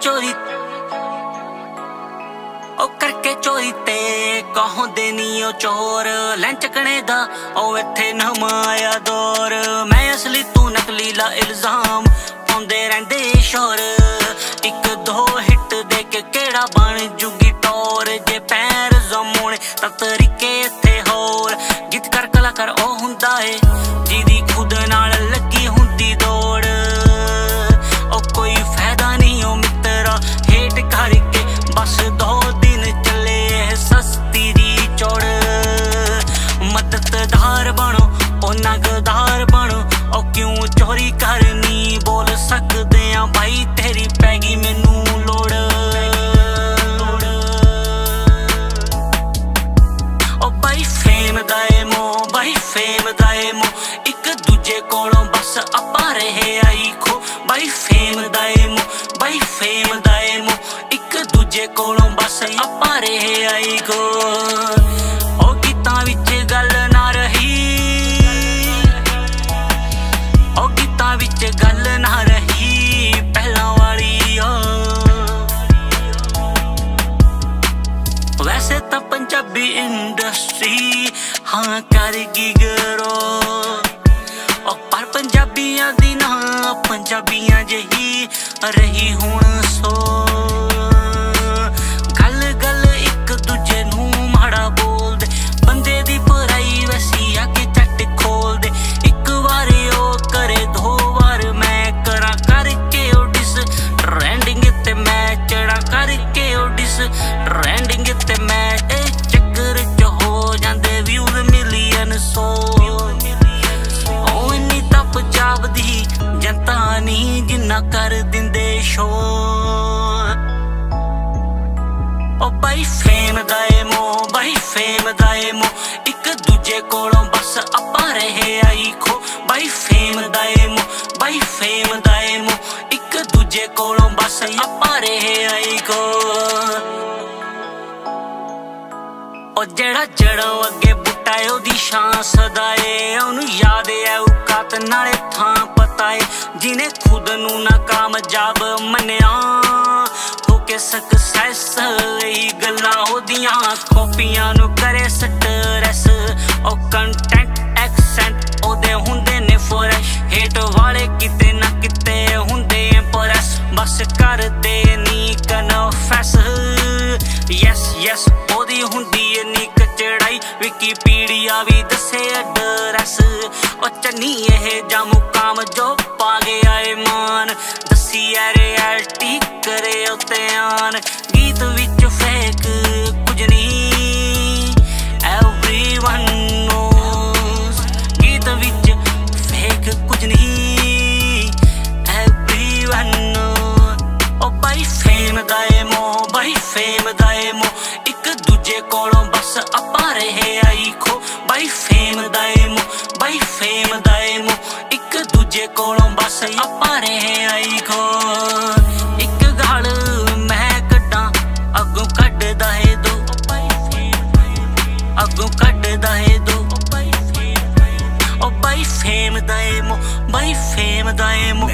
ਚੋਰੀ। ਉਹ ਕਰਕੇ ਚੋਰੀ ਤੇ ਕਹੋਂਦੇ ਨੀ ਉਹ ਚੋਰ। ਲੈਂਚਕਣੇ ਦਾ ਉਹ ਇੱਥੇ ਨਮਾਇਆ ਦੌਰ। ਮੈਂ ਅਸਲੀ ਤੂੰ ਨਕਲੀ ਲਾ ਇਲਜ਼ਾਮ। ਪਾਉਂਦੇ ਰਹਿੰਦੇ ਸ਼ੋਰ। ਇੱਕ ਦੋ ਹਿੱਟ ਦੇ ਕੇ ਕਿਹੜਾ ਬਣ ਜੂਗੀ ਦੂਜੇ ਕੋਲੋਂ ਬਸ ਆਪਾਂ ਰਹੇ ਆਈ ਖੋ ਬਾਈ ਫੇਮ ਦਾ ਏ ਮੋ ਬਾਈ ਫੇਮ ਦਾ ਏ ਮੋ ਇੱਕ ਦੂਜੇ ਕੋਲੋਂ ਬਸ ਆਪਾਂ ਰਹੇ ਆਈ ਖੋ ਉਹ ਗੀਤਾਂ ਵਿੱਚ ਗੱਲ ਨਾ ਰਹੀ। ਉਹ ਗੀਤਾਂ ਵਿੱਚ ਗੱਲ ਨਾ ਰਹੀ। ਪਹਿਲਾਂ ਵਾਲੀ ਓ। ਵੈਸੇ ਤਾਂ ਪੰਜਾਬੀ ਇੰਡਸਟਰੀ ਹਾਂ ਕਰਗੀ ਗਰੋ। ਨਾ ਜਹੀ ਰਹੀ ਹੁਣ ਸੋ। ਗੱਲ ਗੱਲ ਇੱਕ ਦੂਜੇ ਨੂੰ ਮਾੜਾ ਬੋਲਦੇ। ਬੰਦੇ ਦੀ ਬੁਰਾਈ ਵੈਸੀ ਆ ਕੇ ਚੱਟ ਖੋਲਦੇ। ਇੱਕ ਵਾਰ ਉਹ ਕਰੇ, ਦੋ ਵਾਰ ਮੈਂ ਕਰਾਂ ਕਰਕੇ ਉਹ ਡਿਸ। ਟ੍ਰੈਂਡਿੰਗ ਤੇ ਮੈਂ ਚੜਾ ਕਰਕੇ ਉਹ ਡਿਸ। ਨਹੀਂ ਕਰ ਦਿੰਦੇ ਸ਼ੋ। ਉਹ ਬਾਈ ਫੇਮ ਦਾ ਏ ਮੋ ਬਾਈ ਫੇਮ ਦਾ ਏ ਮੋ ਇੱਕ ਦੂਜੇ ਕੋਲੋਂ ਬਸ ਆਪਾਂ ਰਹੇ ਆਈ ਖੋ। ਬਾਈ ਫੇਮ ਦਾ ਏ ਮੋ ਬਾਈ ਫੇਮ ਦਾ ਏ ਮੋ ਇੱਕ ਦੂਜੇ ਕੋਲੋਂ ਬਸ ਆਪਾਂ ਰਹੇ ਆਈ ਖੋ। ਉਹ ਜਿਹੜਾ ਜੜੋਂ ਅੱਗੇ ਬੁੱਟਾ ਏ, ਉਹਦੀ ਛਾਂ ਸਦਾ ਏ। ਉਹਨੂੰ ਯਾਦ ਏ, ਔਕਾਤ ਨਾਲੇ ਥਾਂ ਪਤਾ ਏ ਜਿਨੇ ਖੁਦ ਨੂੰ ਨਾਕਾਮਯਾਬ ਮੰਨਿਆ। ਹੋ ਕੇ ਸਕਸੈਸ ਇਹ ਗੱਲਾਂ ਉਹਦੀਆਂ, ਕਾਪੀਆਂ ਨੂੰ ਕਰੇ ਸਟਰੈਸ ਉਹ ਕੰਟੈਂਟ ਐਕਸੈਂਟ ਉਹਦੇ ਹੁੰਦੇ ਨੇ ਫਰੈਸ਼ ਹੇਟ ਵਾਲੇ ਕਿਤੇ ਨਾ ਕਿਤੇ ਹੁੰਦੇ ਇੰਪ੍ਰੈਸ ਬਸ ਕਰਦੇ ਨੀ ਕਨਫੈਸ ਯੈਸ ਯੈਸ ਉਹਦੀ ਹੁੰਦੀ ਏ ਨੀ ਕਚੜਾਈ ਵਿਕੀਪੀਡੀਆ ਵੀ ਦੱਸੇ ਐਡਰੈਸ ਉਹ ਚੰਨੀ ਇਹ ਜਾਂ ਮੁਕਾਮ ਦੱਸੀ ਰਿਐਲਿਟੀ ਕਰੇ ਉਤੇ ਆਨ ਗੀਤ ਵਿੱਚ ਫੇਕ ਕੁਝ ਨਹੀਂ। Everyone knows ਗੀਤ ਵਿੱਚ ਫੇਕ ਕੁਝ ਨਹੀਂ। Everyone ਉਹ ਬਾਈ ਫੇਮ ਦਾ ਏ ਮੋ ਬਾਈ ਫੇਮ ਦਾ ਏ ਮੋ ਇੱਕ ਦੂਜੇ ਕੋਲੋਂ ਬਸ ਆਪਾਂ ਰਹੇ ਆਈ ਖੋ। ਬਾਈ ਫੇਮ ਦਾ ਏ ਮੋ ਬਾਈ ਫੇਮ ਦਾ ਏ ਮੋ ਇੱਕ ਦੂਜੇ ਕੋਲੋਂ ਬਸ ਆਪਾਂ ਰਹੇ ਆਈ ਖੋ। ਅੱਗੋਂ ਕੱਢਦਾ ਏ ਦੋ। ਉਹ ਬਾਈ ਫੇਮ ਦਾ ਏ ਮੋ ਬਾਈ ਫੇਮ ਦਾ ਏ ਮੋ